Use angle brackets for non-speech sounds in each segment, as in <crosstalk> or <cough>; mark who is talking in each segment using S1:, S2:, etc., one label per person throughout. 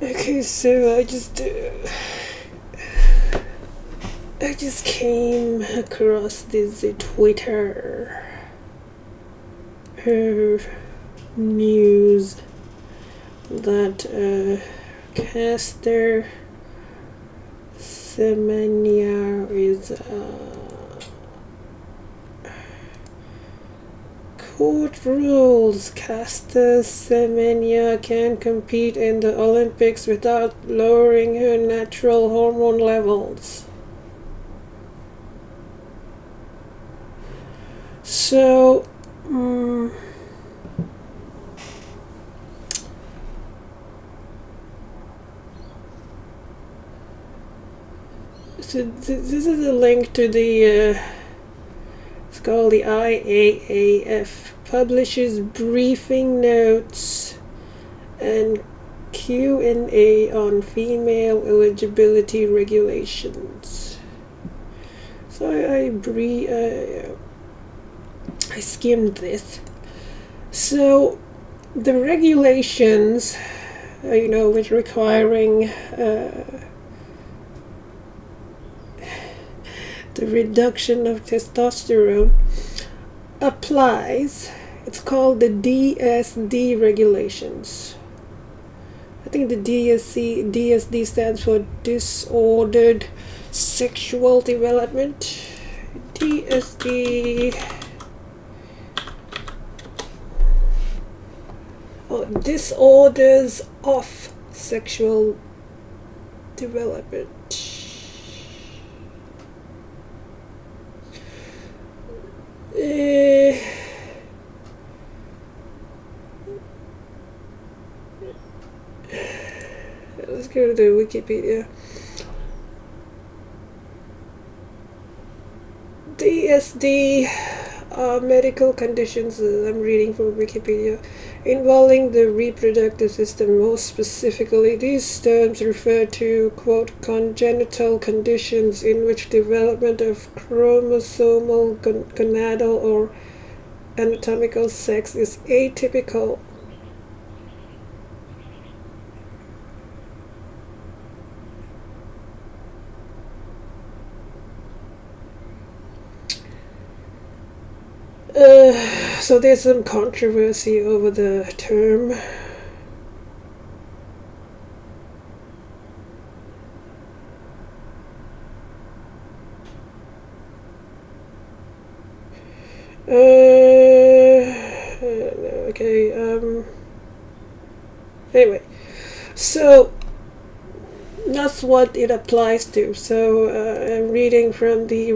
S1: Okay, so I just uh, I just came across this uh, Twitter uh, news that uh, Caster Semenya is court rules Caster Semenya can compete in the Olympics without lowering her natural hormone levels. So, um, so th- this is a link to the. Uh, it's called the IAAF publishes briefing notes and Q&A on female eligibility regulations. So I, I bre- uh, I skimmed this. So the regulations, uh, you know, with requiring uh, the reduction of testosterone applies. It's called the DSD regulations. I think the DSC DSD stands for disordered sexual development. DSD oh, disorders of sexual development. <sighs> Let's go to the Wikipedia. DSD are medical conditions, uh, I'm reading from Wikipedia, involving the reproductive system. Most specifically, these terms refer to, quote, congenital conditions in which development of chromosomal, gon- gonadal, or anatomical sex is atypical. Uh, <sighs> so there's some controversy over the term. Uh, okay, um, anyway, so that's what it applies to. So uh, I'm reading from the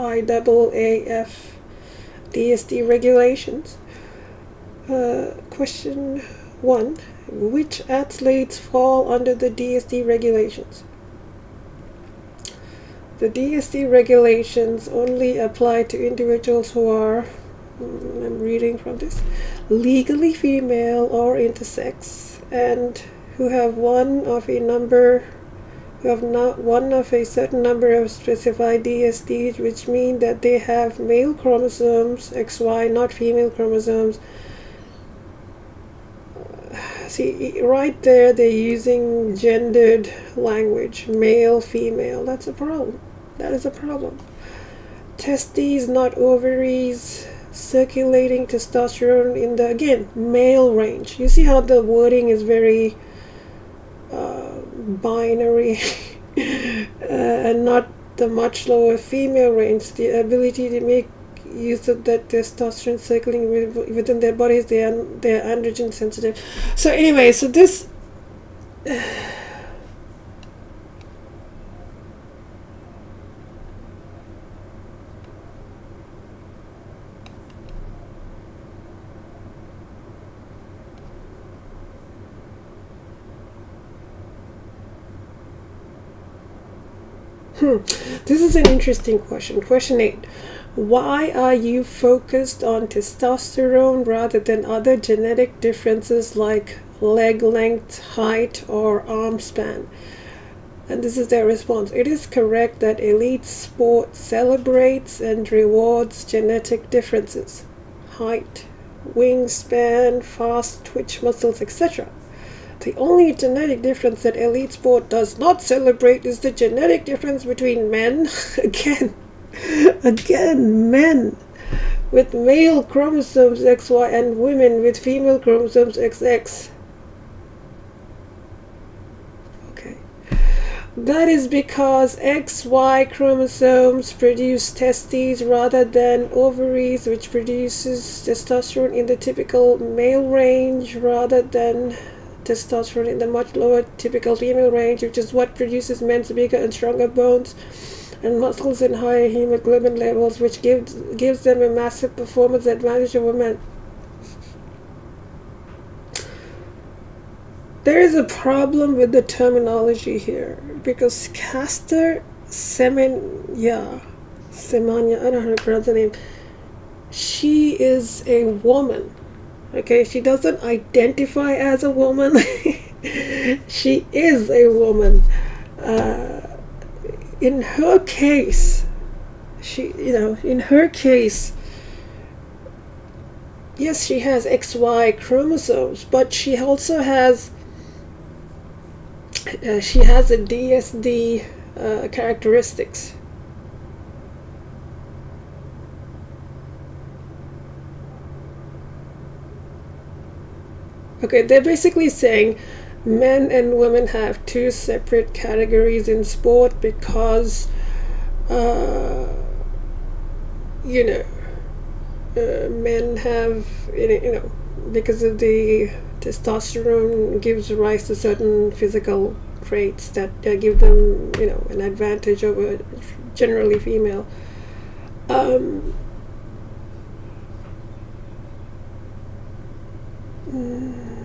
S1: IAAF DSD regulations. Uh, question one Which athletes fall under the DSD regulations? The DSD regulations only apply to individuals who are, mm, I'm reading from this, legally female or intersex and who have one of a number who have not one of a certain number of specified DSDs, which mean that they have male chromosomes, XY, not female chromosomes. See, right there, they're using gendered language male, female. That's a problem. That is a problem. Testes, not ovaries, circulating testosterone in the, again, male range. You see how the wording is very binary <laughs> uh, and not the much lower female range. The ability to make use of that testosterone circling within their bodies, they are, they are androgen sensitive. So, anyway, so this. Hmm. This is an interesting question. Question 8. Why are you focused on testosterone rather than other genetic differences like leg length, height, or arm span? And this is their response. It is correct that elite sport celebrates and rewards genetic differences height, wingspan, fast twitch muscles, etc. The only genetic difference that elite sport does not celebrate is the genetic difference between men, <laughs> again, again, men with male chromosomes XY and women with female chromosomes XX. Okay. That is because XY chromosomes produce testes rather than ovaries, which produces testosterone in the typical male range rather than testosterone in the much lower typical female range, which is what produces men's bigger and stronger bones and muscles and higher hemoglobin levels, which gives gives them a massive performance advantage over men. There is a problem with the terminology here because Caster Semenya, Semenya, I don't know how to pronounce name. She is a woman. Okay, she doesn't identify as a woman. <laughs> she is a woman. Uh, in her case, she, you know, in her case, yes, she has XY chromosomes, but she also has, uh, she has a DSD uh, characteristics. Okay, they're basically saying men and women have two separate categories in sport because uh, you know uh, men have you know because of the testosterone gives rise to certain physical traits that uh, give them you know an advantage over generally female. Um, mm,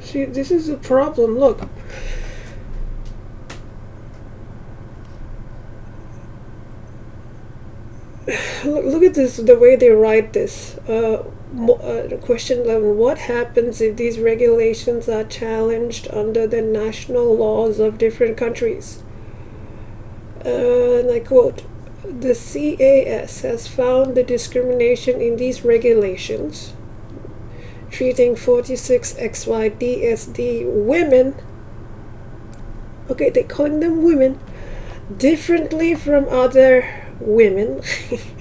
S1: See, this is a problem. Look. Look, look at this, the way they write this. Uh, uh, question 11 What happens if these regulations are challenged under the national laws of different countries? uh, and I quote, the CAS has found the discrimination in these regulations treating 46XYDSD women, okay, they're calling them women, differently from other women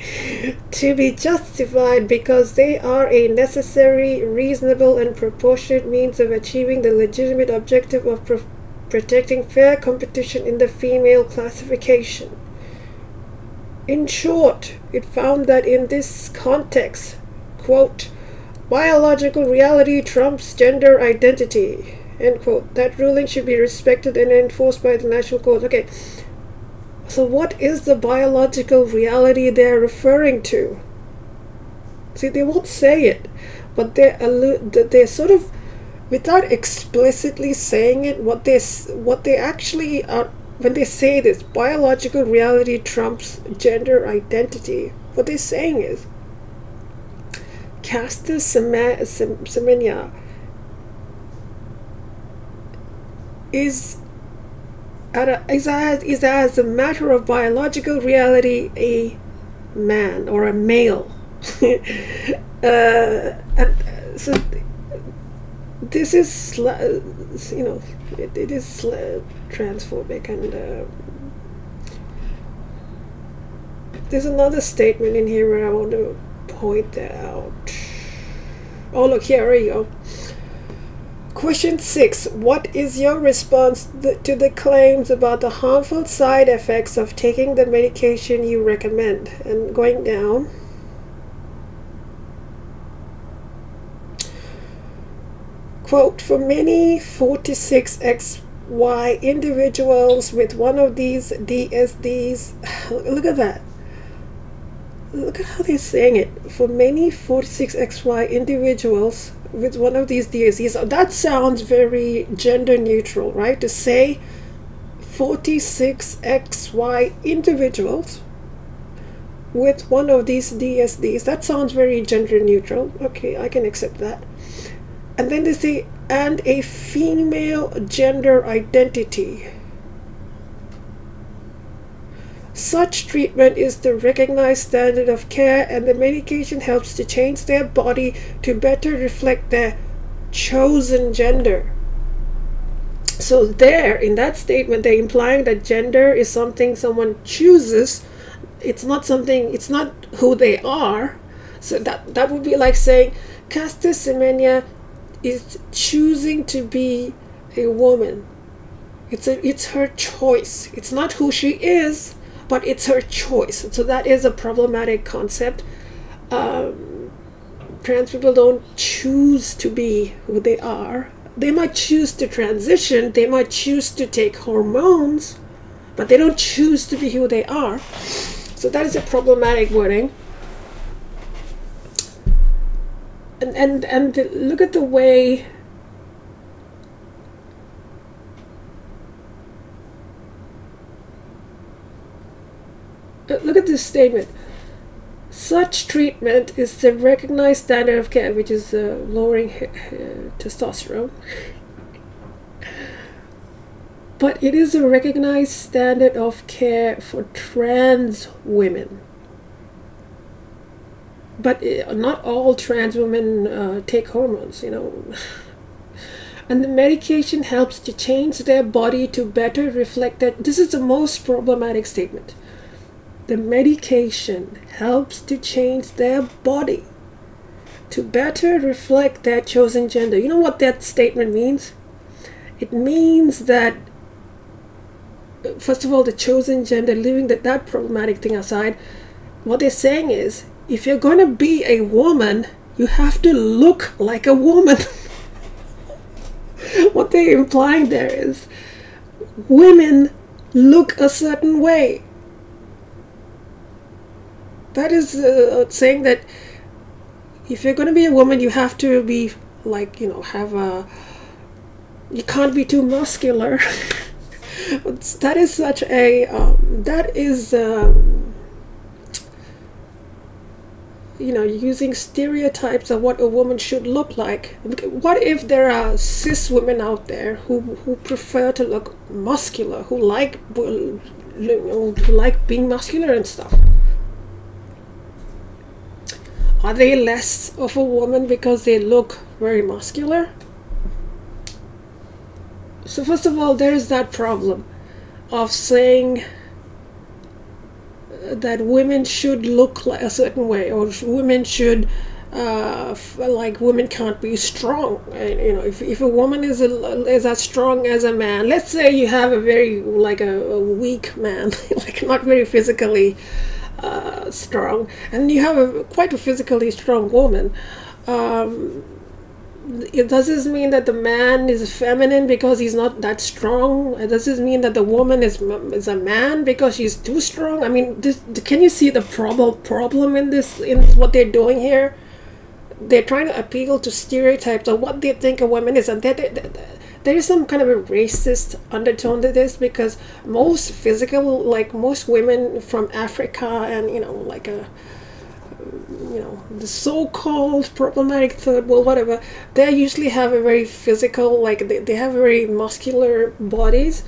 S1: <laughs> to be justified because they are a necessary, reasonable, and proportionate means of achieving the legitimate objective of protecting fair competition in the female classification. In short, it found that in this context, quote, biological reality trumps gender identity, end quote. That ruling should be respected and enforced by the national court. Okay, so what is the biological reality they're referring to? See, they won't say it, but they're, they're sort of without explicitly saying it, what they what they actually are when they say this biological reality trumps gender identity. What they're saying is Caster Semenya is a, is, as, is as a matter of biological reality a man or a male. <laughs> uh, and so this is you know it, it is transphobic and uh, there's another statement in here where I want to point out oh look here you go. Question six what is your response to the claims about the harmful side effects of taking the medication you recommend? And going down. Quote, for many 46XY individuals with one of these DSDs, <sighs> look at that. Look at how they're saying it. For many 46XY individuals with one of these DSDs, that sounds very gender neutral, right? To say 46XY individuals with one of these DSDs. That sounds very gender neutral. Okay, I can accept that. And then they say, and a female gender identity. Such treatment is the recognized standard of care, and the medication helps to change their body to better reflect their chosen gender. So, there in that statement, they're implying that gender is something someone chooses. It's not something, it's not who they are. So, that, that would be like saying Caster Semenya is choosing to be a woman. It's, a, it's her choice. It's not who she is but it's her choice. So that is a problematic concept. Um, trans people don't choose to be who they are. They might choose to transition, they might choose to take hormones, but they don't choose to be who they are. So that is a problematic wording. And, and, and look at the way look at this statement. Such treatment is the recognized standard of care, which is uh, lowering uh, testosterone. But it is a recognized standard of care for trans women. But uh, not all trans women uh, take hormones, you know. <laughs> and the medication helps to change their body to better reflect that. This is the most problematic statement the medication helps to change their body to better reflect their chosen gender. You know what that statement means? It means that, first of all, the chosen gender, leaving that, that problematic thing aside, what they're saying is if you're going to be a woman, you have to look like a woman. <laughs> what they're implying there is women look a certain way that is uh, saying that if you're going to be a woman, you have to be like, you know, have a. You can't be too muscular. <laughs> that is such a. Um, that is. Um, you know, using stereotypes of what a woman should look like. What if there are cis women out there who, who prefer to look muscular, who like who like being muscular and stuff? Are they less of a woman because they look very muscular? So, first of all, there is that problem of saying that women should look a certain way or women should uh, like women can't be strong and, you know if, if a woman is a, is as strong as a man let's say you have a very like a, a weak man <laughs> like not very physically uh, strong, and you have a quite a physically strong woman. Um, it does this mean that the man is feminine because he's not that strong? Does this mean that the woman is is a man because she's too strong? I mean, this, can you see the problem problem in this in what they're doing here? They're trying to appeal to stereotypes of what they think a woman is, and they there is some kind of a racist undertone to this because most physical, like most women from Africa and you know, like a you know the so-called problematic third world whatever they usually have a very physical like they, they have very muscular bodies.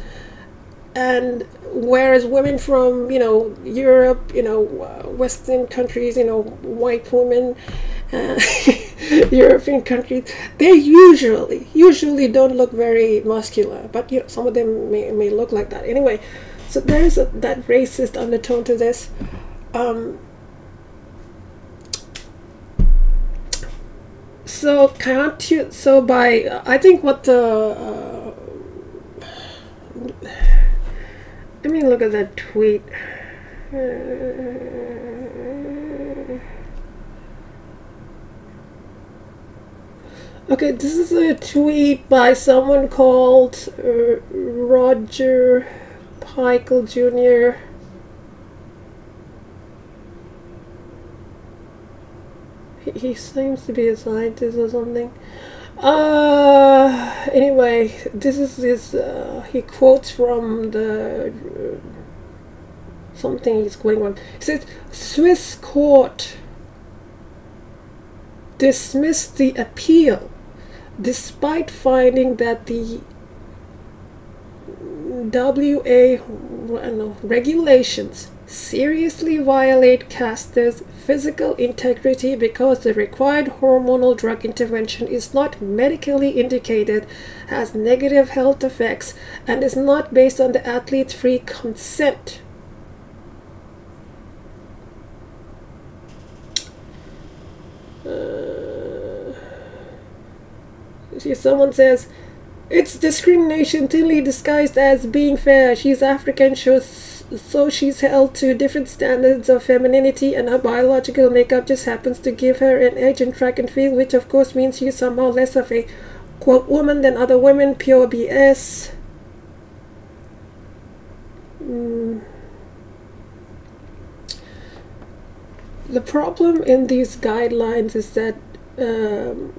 S1: And whereas women from you know europe you know uh, western countries you know white women uh, <laughs> <laughs> European countries, they usually usually don't look very muscular, but you know some of them may, may look like that. Anyway, so there is a, that racist undertone to this. Um, so can't you? So by I think what the uh, <sighs> let me look at that tweet. Uh, Okay, this is a tweet by someone called uh, Roger Pielke Jr. He, he seems to be a scientist or something. Uh, anyway, this is his, uh, he quotes from the, uh, something is going on. It says Swiss court dismissed the appeal despite finding that the WA regulations seriously violate Caster's physical integrity because the required hormonal drug intervention is not medically indicated, has negative health effects, and is not based on the athlete's free consent. Uh, see, someone says, it's discrimination thinly disguised as being fair. She's African, so she's held to different standards of femininity, and her biological makeup just happens to give her an edge in track and field, which of course means she's somehow less of a quote woman than other women. Pure BS. Mm. The problem in these guidelines is that. Um,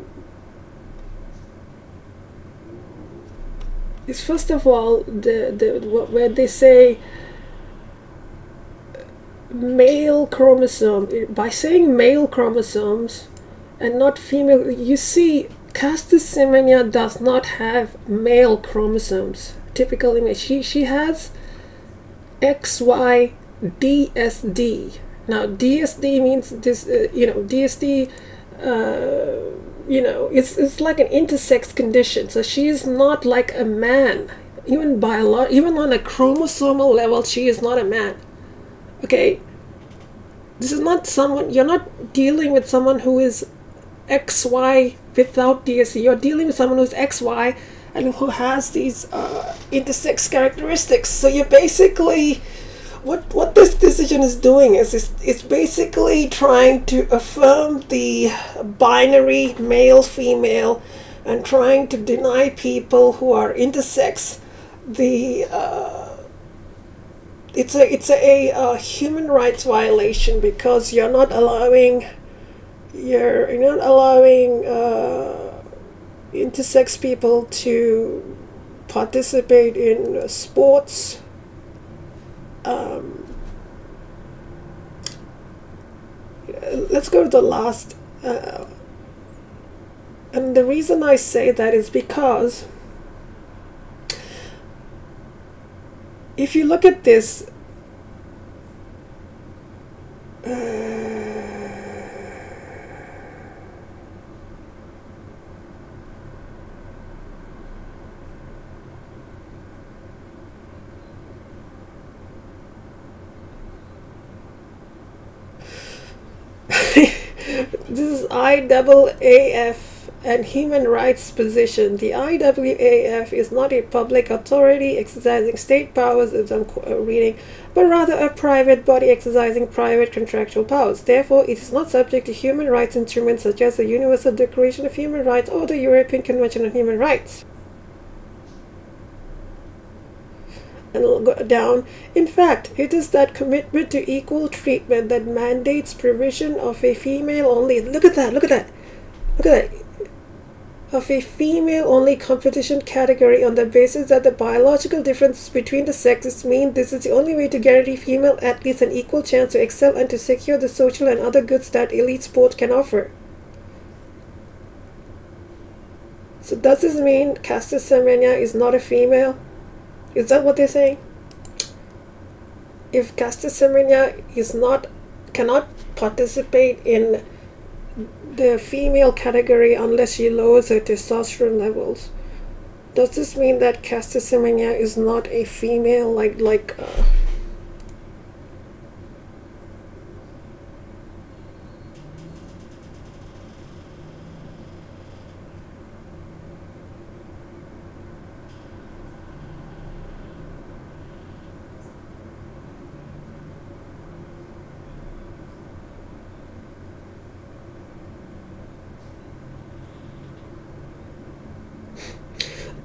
S1: is first of all the the where they say male chromosome by saying male chromosomes and not female you see Caster Semenya does not have male chromosomes. Typical image she she has XY DSD now DSD means this uh, you know DSD uh, you know, it's it's like an intersex condition. So she is not like a man. Even biolo- even on a chromosomal level, she is not a man. Okay? This is not someone you're not dealing with someone who is XY without DSD. You're dealing with someone who's XY and who has these uh, intersex characteristics. So you're basically what what this decision is doing is it's, it's basically trying to affirm the binary male female and trying to deny people who are intersex the uh, it's a it's a, a, human rights violation because you're not allowing you're, you're not allowing uh, intersex people to participate in sports um, let's go to the last. Uh, and the reason I say that is because if you look at this, uh, this is IAAF and human rights position. The IAAF is not a public authority exercising state powers, as I'm uh, reading, but rather a private body exercising private contractual powers. Therefore, it is not subject to human rights instruments such as the Universal Declaration of Human Rights or the European Convention on Human Rights. And it'll go down. In fact, it is that commitment to equal treatment that mandates provision of a female only. Look at that, look at that, look at that. Of a female only competition category on the basis that the biological differences between the sexes mean this is the only way to guarantee female athletes an equal chance to excel and to secure the social and other goods that elite sport can offer. So does this mean Caster Semenya is not a female? Is that what they're saying? If Caster Semenya is not cannot participate in the female category unless she lowers her testosterone levels, does this mean that Caster Semenya is not a female like like uh,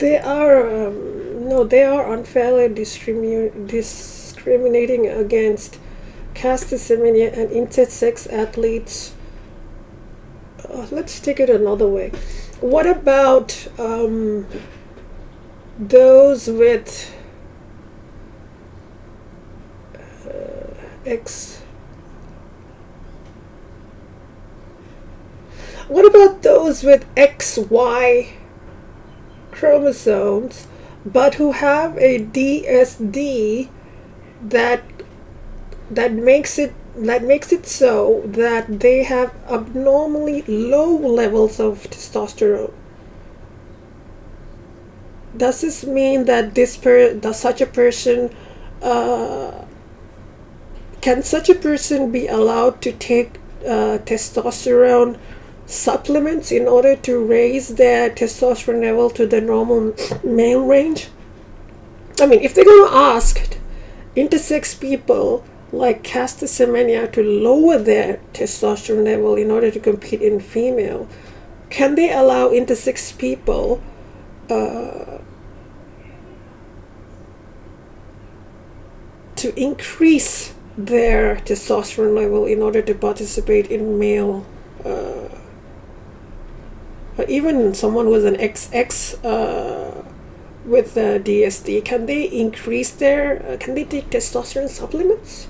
S1: they are um, no they are unfairly discriminating against caste and intersex athletes. Uh, let's take it another way. What about um, those with uh, XX. What about those with XY chromosomes but who have a DSD that that makes it that makes it so that they have abnormally low levels of testosterone. Does this mean that this per does such a person uh, can such a person be allowed to take uh, testosterone supplements in order to raise their testosterone level to the normal male range? I mean, if they're going to ask intersex people like Caster Semenya to lower their testosterone level in order to compete in female, can they allow intersex people uh, to increase their testosterone level in order to participate in male uh, even someone who is an XX uh, with the DSD, can they increase their, uh, can they take testosterone supplements?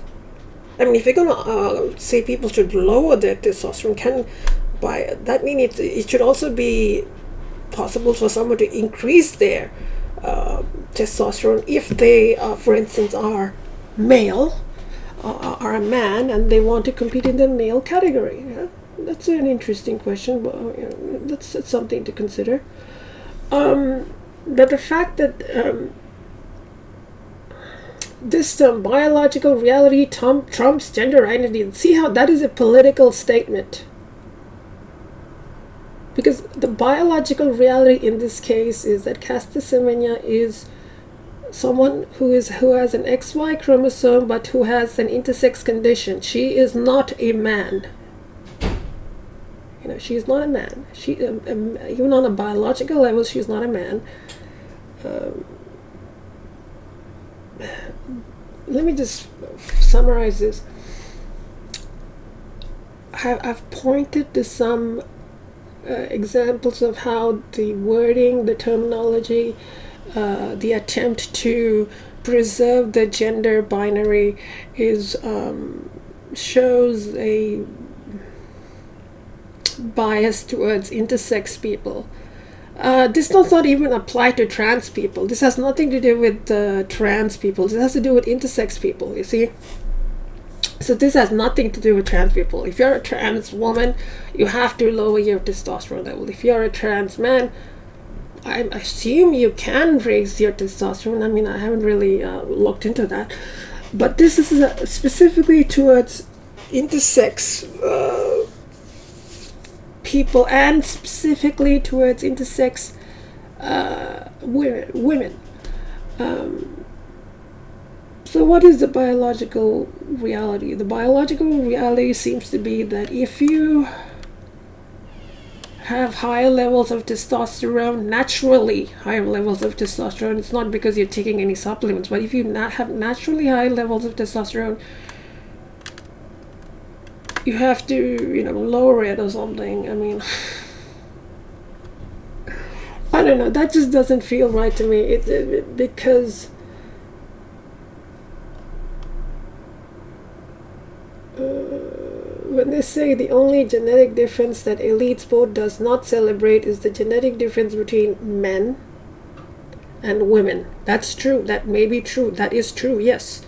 S1: I mean, if you're gonna uh, say people should lower their testosterone, can by that mean it, it should also be possible for someone to increase their uh, testosterone if they, uh, for instance, are male, uh, are a man, and they want to compete in the male category. Yeah? That's an interesting question, but you know, that's, that's, something to consider. Um, but the fact that um, this um, biological reality Tom, trumps gender identity. See how that is a political statement. Because the biological reality in this case is that Caster Semenya is someone who is who has an XY chromosome but who has an intersex condition. She is not a man. She is not a man. She um, um, even on a biological level, she is not a man. Um, let me just summarize this. I've pointed to some uh, examples of how the wording, the terminology, uh, the attempt to preserve the gender binary is um, shows a bias towards intersex people. Uh, this does not even apply to trans people. This has nothing to do with uh, trans people. This has to do with intersex people, you see? So this has nothing to do with trans people. If you're a trans woman, you have to lower your testosterone level. If you're a trans man, I assume you can raise your testosterone. I mean, I haven't really uh, looked into that. But this is uh, specifically towards intersex uh, people and specifically towards intersex uh, women. women. Um, so, what is the biological reality? The biological reality seems to be that if you have higher levels of testosterone, naturally higher levels of testosterone, it's not because you're taking any supplements, but if you not have naturally high levels of testosterone, you have to, you know, lower it or something. I mean, <sighs> I don't know. That just doesn't feel right to me. It, it because. Uh, when they say the only genetic difference that elite sport does not celebrate is the genetic difference between men and women. That's true. That may be true. That is true, yes.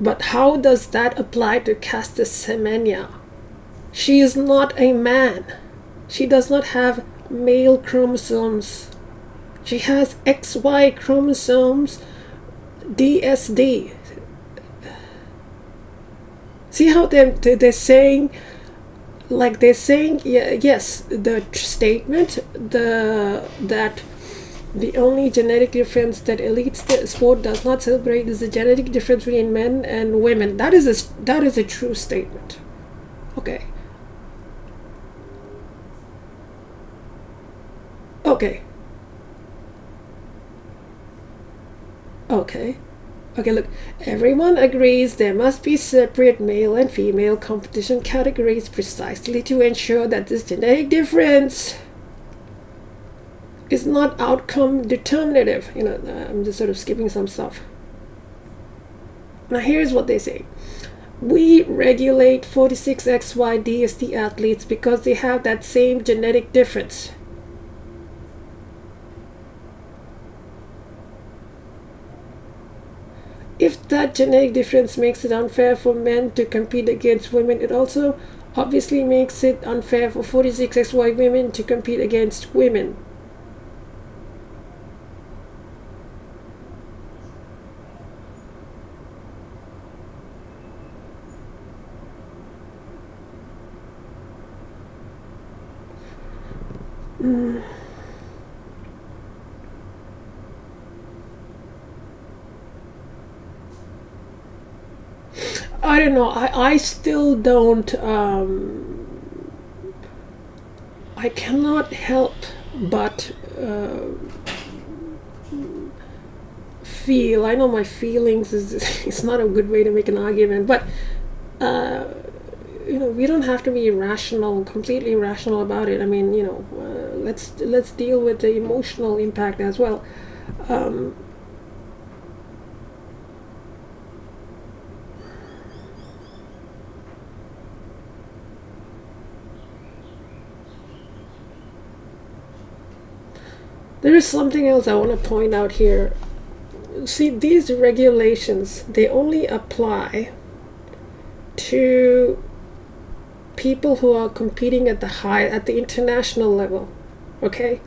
S1: But how does that apply to Caster Semenya? She is not a man. She does not have male chromosomes. She has XY chromosomes, DSD. See how they're, they're saying, like they're saying, yeah, yes, the statement, the that the only genetic difference that elite sport does not celebrate is the genetic difference between men and women. That is a, that is a true statement. Okay. Okay. Okay. Okay, look, everyone agrees there must be separate male and female competition categories precisely to ensure that this genetic difference is not outcome determinative. You know, uh, I'm just sort of skipping some stuff. Now, here's what they say we regulate 46XY DSD athletes because they have that same genetic difference. If that genetic difference makes it unfair for men to compete against women, it also obviously makes it unfair for 46XY women to compete against women. Mm. I don't know. I, I don't. Um, I cannot help but uh, feel. I know my feelings is <laughs> it's not a good way to make an argument, but uh, you know we don't have to be rational, completely rational about it. I mean, you know, uh, let's let's deal with the emotional impact as well. Um, there is something else I want to point out here. See, these regulations, they only apply to people who are competing at the high, at the international level. Okay?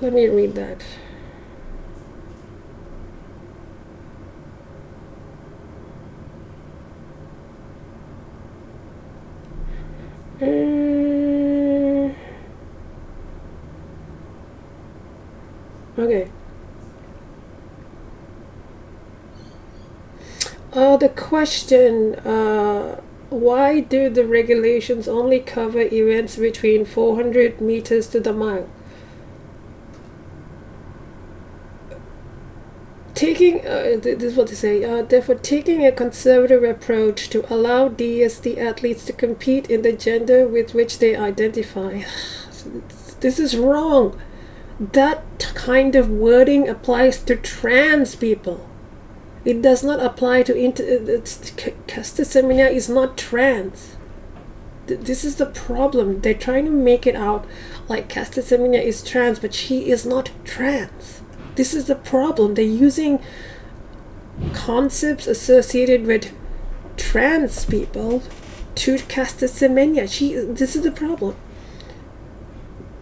S1: Let me read that. Okay. Uh, the question uh, why do the regulations only cover events between 400 meters to the mile? Taking, uh, this is what they say, uh, therefore taking a conservative approach to allow DSD athletes to compete in the gender with which they identify. <sighs> this is wrong. That kind of wording applies to trans people. It does not apply to inter. Caster Semenya is not trans. This is the problem. They're trying to make it out like Caster Semenya is trans, but she is not trans. This is the problem. They're using concepts associated with trans people to Caster Semenya. She. This is the problem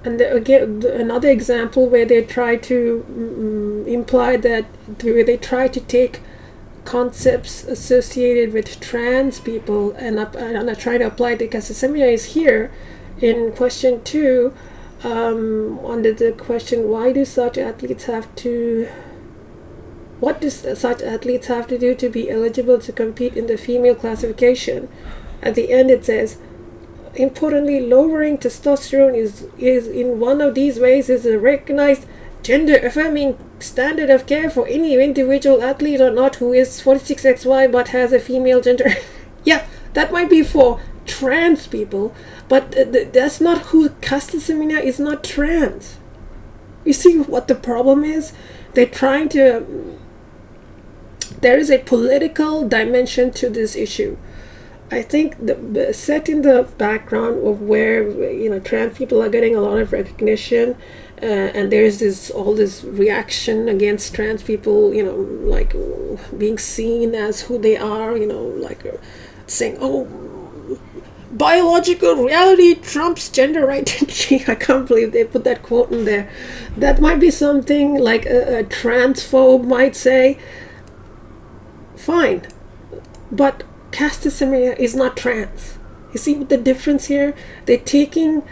S1: and again the, another example where they try to mm, imply that they try to take concepts associated with trans people and, up, and I try to apply the Caster Semenya is here in question two um, under the question why do such athletes have to what do such athletes have to do to be eligible to compete in the female classification? At the end it says importantly lowering testosterone is is in one of these ways is a recognized gender affirming standard of care for any individual athlete or not who is 46xy but has a female gender. <laughs> yeah, that might be for trans people, but th- that's not who Caster Semenya is not trans. You see what the problem is? They're trying to. There is a political dimension to this issue. I think the set in the background of where you know trans people are getting a lot of recognition uh, and there's this all this reaction against trans people you know like being seen as who they are you know like uh, saying oh biological reality trumps gender identity <laughs> i can't believe they put that quote in there. That might be something like a, a transphobe might say. Fine. But Caster Semenya is not trans you see the difference here they're taking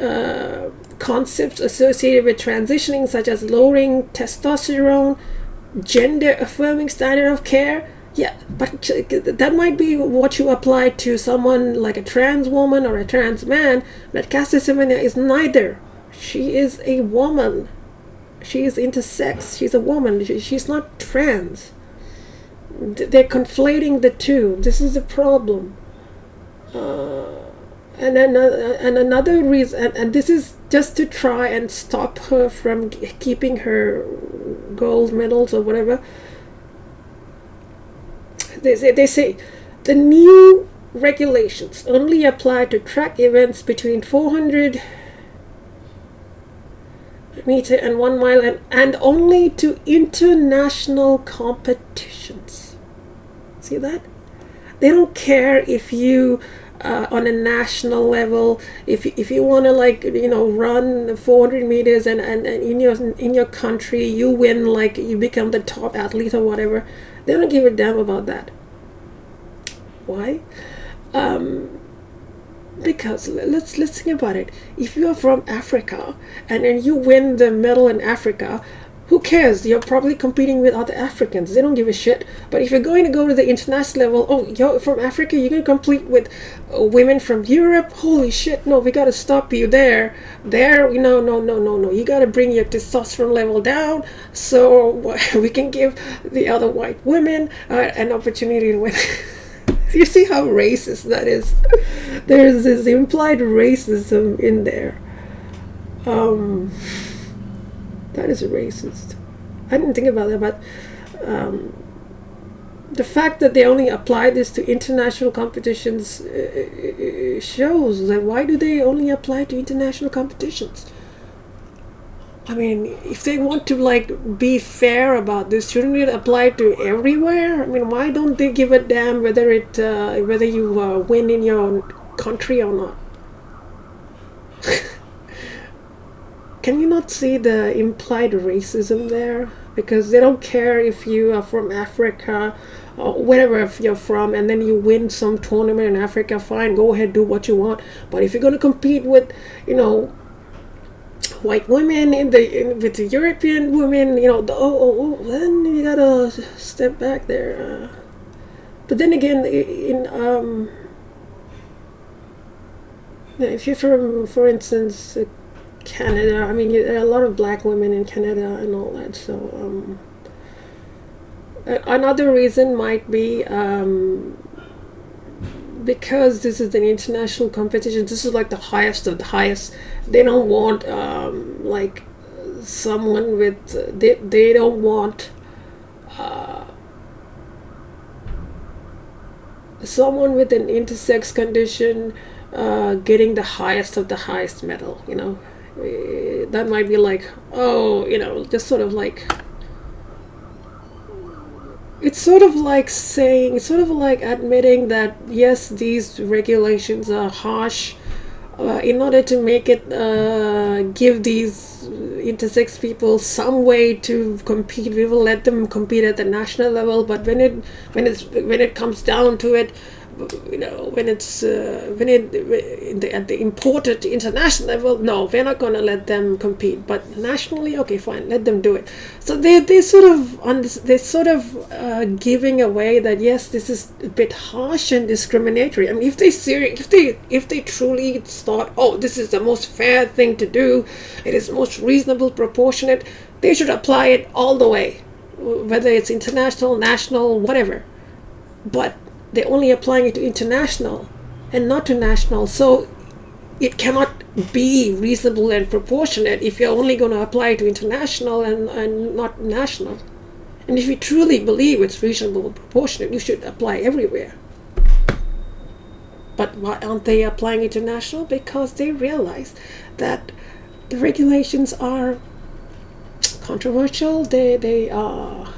S1: uh, concepts associated with transitioning, such as lowering testosterone, gender affirming standard of care. Yeah, but that might be what you apply to someone like a trans woman or a trans man, but Caster Semenya is neither. She is a woman. She is intersex. She's a woman. She's not trans. They're conflating the two. This is a problem. Uh, and another, and another reason, and, and this is just to try and stop her from keeping her gold medals or whatever. they say, they say the new regulations only apply to track events between 400 meter and one mile and, and only to international competitions. See that? They don't care if you uh, on a national level if, if you want to like you know run 400 meters and, and, and in your in your country you win like you become the top athlete or whatever they don't give a damn about that why um, because let's let's think about it. If you are from africa and then you win the medal in africa who cares? You're probably competing with other africans. They don't give a shit. But if you're going to go to the international level oh you're from africa you're going to compete with uh, women from europe? Holy shit no we got to stop you there. There no no no no no. You got to bring your testosterone level down so <laughs> we can give the other white women uh, an opportunity to win <laughs> you see how racist that is? There's this implied racism in there. Um, that is racist. I didn't think about that, but um, the fact that they only apply this to international competitions uh, uh shows that why do they only apply to international competitions? I mean, if they want to like be fair about this, shouldn't it apply to everywhere? I mean, why don't they give a damn whether it uh, whether you uh, win in your country or not? <laughs> Can you not see the implied racism there? Because they don't care if you are from Africa or wherever you're from, and then you win some tournament in Africa. Fine, go ahead, do what you want. But if you're going to compete with, you know, white women in the in, with the European women, you know, the, oh, oh, oh, then you gotta step back there. Uh, but then again, in um, if you're from, for instance, uh, Canada, I mean, there are a lot of black women in Canada and all that. So um, another reason might be um, because this is an international competition, this is like the highest of the highest. They don't want um, like someone with they they don't want uh, someone with an intersex condition uh, getting the highest of the highest medal. You know, uh, that might be like oh you know just sort of like it's sort of like saying, it's sort of like admitting that yes, these regulations are harsh. Uh, in order to make it uh, give these intersex people some way to compete, we will let them compete at the national level. But when it when it's when it comes down to it, you know, when it's uh, when it the, at the imported international level, no, we're not going to let them compete. But nationally, okay, fine, let them do it. So they they sort of on this, they sort of uh, giving away that yes, this is a bit harsh and discriminatory. I mean, if they serious, if they if they truly thought, oh, this is the most fair thing to do, it is most reasonable, proportionate, they should apply it all the way, whether it's international, national, whatever. But they're only applying it to international and not to national. So it cannot be reasonable and proportionate if you're only going to apply it to international and, and not national. And if you truly believe it's reasonable and proportionate, you should apply everywhere. But why aren't they applying it to national? Because they realize that the regulations are controversial. They they are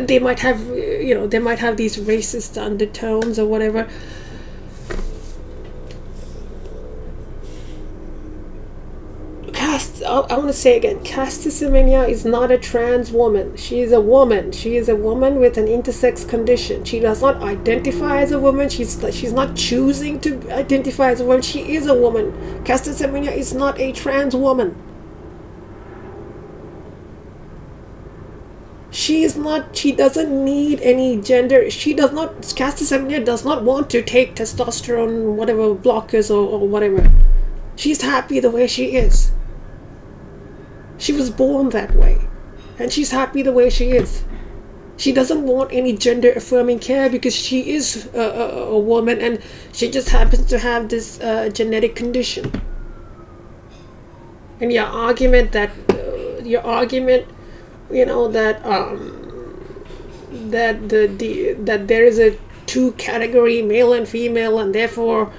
S1: they might have you know they might have these racist undertones or whatever Cast, I, I want to say again, Caster Semenya is not a trans woman. She is a woman. She is a woman with an intersex condition. She does not identify as a woman. She's she's not choosing to identify as a woman. She is a woman. Caster Semenya is not a trans woman. She is not she doesn't need any gender she does not Semenya does not want to take testosterone whatever blockers or, or whatever. She's happy the way she is. She was born that way and she's happy the way she is. She doesn't want any gender affirming care because she is a, a, a, woman and she just happens to have this uh, genetic condition. And your argument that uh, your argument you know that um, that the, the that there is a two category male and female and therefore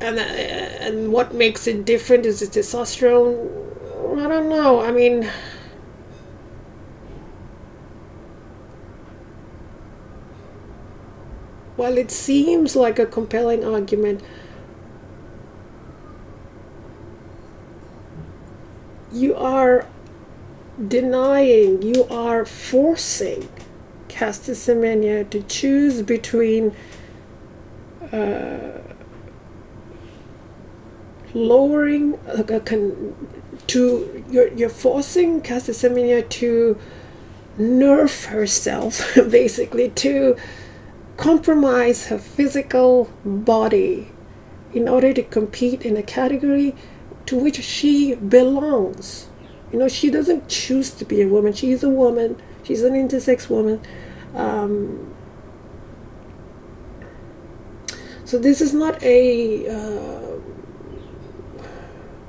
S1: and uh, and what makes it different? Is the testosterone? I don't know. I mean while it seems like a compelling argument you are denying you are forcing Caster Semenya to choose between uh, lowering uh, to you're, you're forcing Caster Semenya to nerf herself <laughs> basically to compromise her physical body in order to compete in a category to which she belongs you know she doesn't choose to be a woman she's a woman she's an intersex woman um, so this is not a. Uh,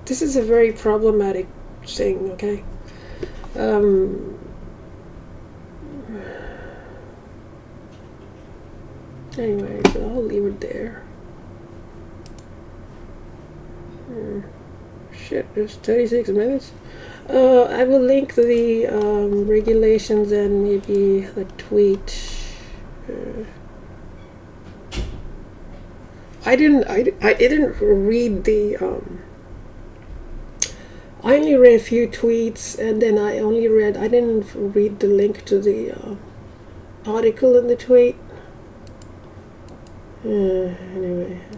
S1: this is a very problematic thing. Okay. Um, anyway, so I'll leave it there. Hmm. Shit, it's 36 minutes. Uh, I will link the um, regulations and maybe the tweet. Uh, I didn't. I, I didn't read the. Um, I only read a few tweets, and then I only read. I didn't read the link to the uh, article in the tweet. Uh, anyway.